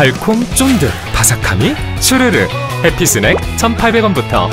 달콤 쫀득 바삭함이 슈르르. 해피스낵 1,800원부터